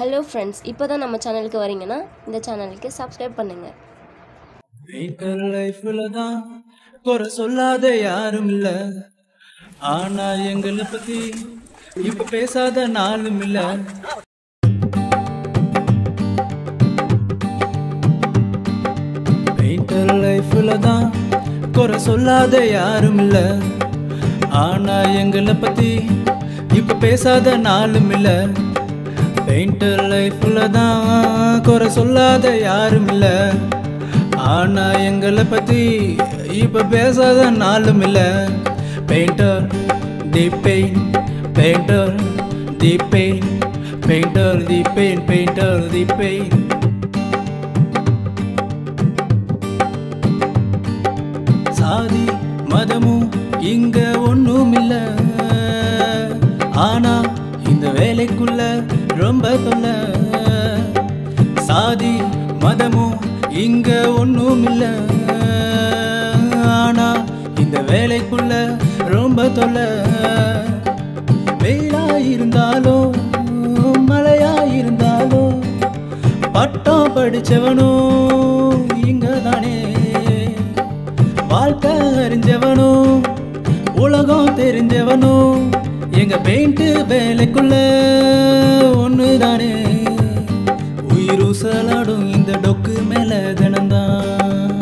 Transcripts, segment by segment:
Hello friends இப்போ தான் நம்ம சேனலுக்கு வரீங்கன்னா இந்த சேனலுக்கு சப்ஸ்கிரைப் பண்ணுங்கள் வெயிட்டர் லைஃப்ல தான் குறை சொல்லாத யாரும் இல்ல. ஆனா எங்களை பத்தி இப்ப பேசாத நாளும் இல்ல. வெயிட்டர் லைஃப்ல தான் குறை சொல்லாத யாரும் இல்ல. ஆனா எங்களை பத்தி இப்ப பேசாத நாளும் இல்லை. பெயிண்டர் லைஃப்ல தான் குறை சொல்லாத யாரும் இல்லை. ஆனா எங்களை பத்தி இப்ப பேசாத நாளும் இல்லை. Painter the pain painter the pain painter the pain painter the pain சாதி மதமும் இங்க ஒண்ணும் இல்லை ஆனா இந்த வேலைக்குள்ள ரொம்ப தொல்ல சாதி மதமும் இங்க ஒன்றும் இல்லை ஆனா இந்த வேலைக்குள்ள ரொம்ப தொல்ல. வெயிலா இருந்தாலும் மழையா இருந்தாலும் பட்டம் படிச்சவனும் இங்க தானே வாழ்க்கை அறிஞ்சவனும் உலகம் தெரிஞ்சவனும் எங்க பெயிண்ட் வேலைக்குள்ள ஒண்ணுதானே? உயிர் உசலாடும் இந்த டொக்கு மேல தினம்தான்.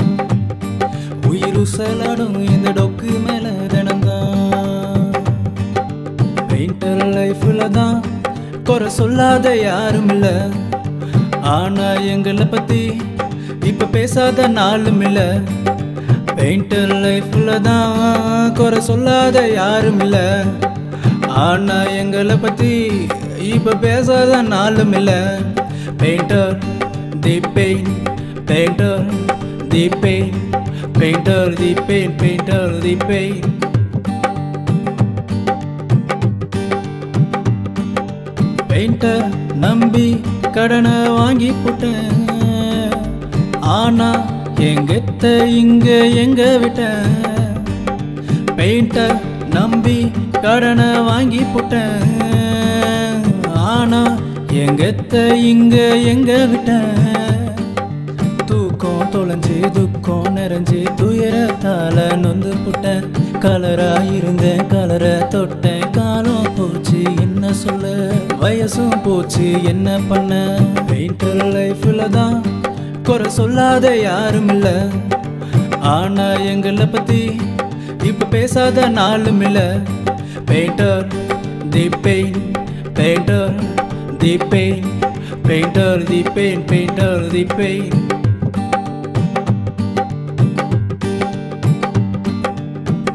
உயிர் உசலாடும் இந்த டொக்கு மேல தினம்தான். பெயிண்டர் லைஃப்ல தான் குறை சொல்லாத யாரும் இல்ல. ஆனா எங்களை பத்தி இப்ப பேசாத நாளும் இல்ல. பெயிண்டர் லைஃப்ல தான் குறை சொல்லாத யாரும் இல்லை. ஆனா எங்களை பத்தி இப்ப பேசாத நாளும் இல்ல. Painter the pain painter the pain painter the pain painter the pain painter நம்பி கடனை வாங்கி போட்டேன். ஆனா எங்கத்த இங்க எங்க விட்டேன். பெயிண்டர் நம்பி கடனை வாங்கி போட்டேன். ஆனா எங்கத்த இங்க எங்க விட்டேன்? தூக்கம் தொலைஞ்சு துக்கம் நிறைஞ்சு துயரத்தால நொந்து புட்டேன். கலரா இருந்தேன் கலரை தொட்டேன். காலம் போச்சு என்ன சொல்ல? வயசும் போச்சு என்ன பண்ண? பெயிண்டர் லைஃப்ல தான் குறை சொல்லாத யாரும் இல்லை. ஆனா எங்களை பத்தி பேசாத நாளும் இல்லை. Painter the pain painter the pain painter the pain painter the pain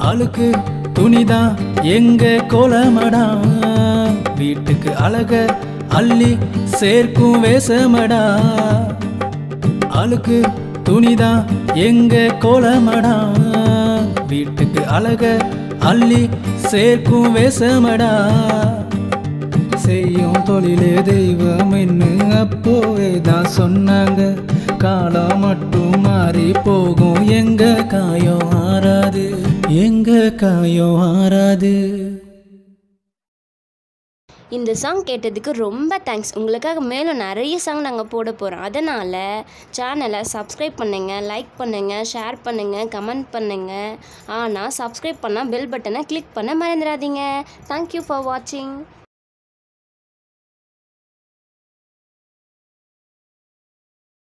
அழுக்கு துணிதான் எங்க கோலமடா? வீட்டுக்கு அழக அள்ளி சேர்க்கும் வேசமடா அழுக்கு துணிதான் எங்க கோலமடா? வீட்டுக்கு அழக அள்ளி சேர்க்கும் வேசமடா செய்யும் தொழிலே தெய்வம் என்ன அப்போவே தான் சொன்னாங்க. காலம் மட்டும் மாறி போகும். எங்க காயம் ஆறாது? எங்க காயம் ஆறாது? இந்த சாங் கேட்டதுக்கு ரொம்ப தேங்க்ஸ் உங்களுக்காக மேலும் நிறைய சாங் நாங்கள் போட போகிறோம் அதனால் சேனலை சப்ஸ்கிரைப் பண்ணுங்கள் லைக் பண்ணுங்கள் ஷேர் பண்ணுங்கள் கமெண்ட் பண்ணுங்கள் ஆனால் சப்ஸ்கிரைப் பண்ணால் பெல் பட்டனை கிளிக் பண்ண மறந்துடாதீங்க. தேங்க்யூ ஃபார் வாட்சிங்